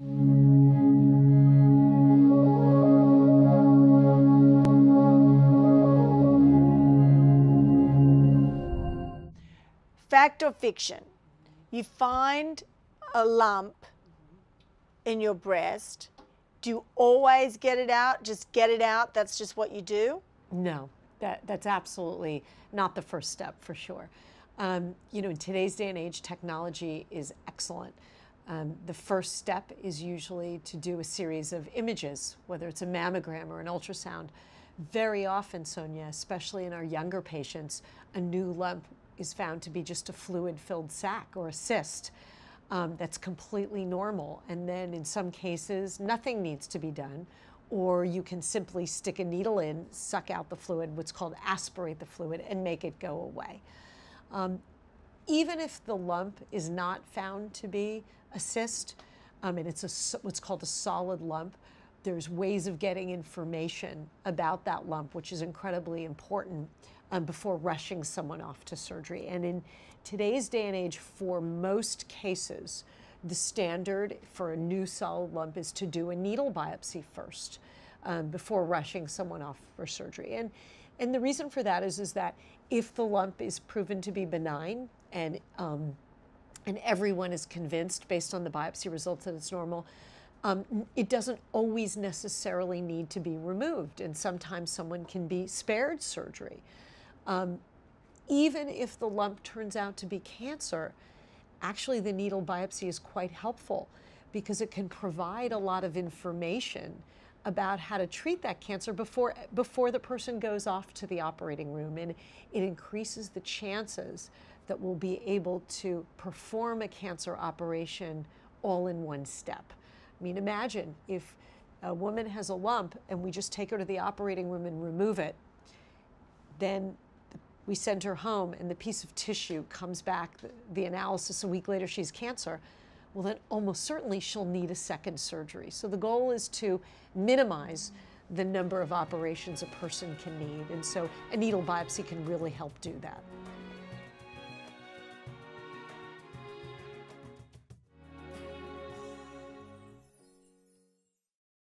Fact or fiction? You find a lump in your breast. Do you always get it out? Just get it out? That's just what you do? No, that, that's absolutely not the first step for sure. Um, you know, in today's day and age, technology is excellent. Um, the first step is usually to do a series of images, whether it's a mammogram or an ultrasound. Very often, Sonia, especially in our younger patients, a new lump is found to be just a fluid filled sac or a cyst. Um, that's completely normal. And then in some cases, nothing needs to be done, or you can simply stick a needle in, suck out the fluid, what's called aspirate the fluid, and make it go away. Um, even if the lump is not found to be a cyst, um, and it's a, what's called a solid lump, there's ways of getting information about that lump, which is incredibly important um, before rushing someone off to surgery. And in today's day and age, for most cases, the standard for a new solid lump is to do a needle biopsy first um, before rushing someone off for surgery. And, and the reason for that is, is that if the lump is proven to be benign and, um, and everyone is convinced based on the biopsy results that it's normal, um, it doesn't always necessarily need to be removed. And sometimes someone can be spared surgery. Um, even if the lump turns out to be cancer, actually the needle biopsy is quite helpful because it can provide a lot of information about how to treat that cancer before, before the person goes off to the operating room. And it increases the chances that we'll be able to perform a cancer operation all in one step. I mean, imagine if a woman has a lump and we just take her to the operating room and remove it, then we send her home and the piece of tissue comes back, the, the, analysis a week later, she's cancer, well, then almost certainly she'll need a second surgery. So the goal is to minimize the number of operations a person can need. And so a needle biopsy can really help do that.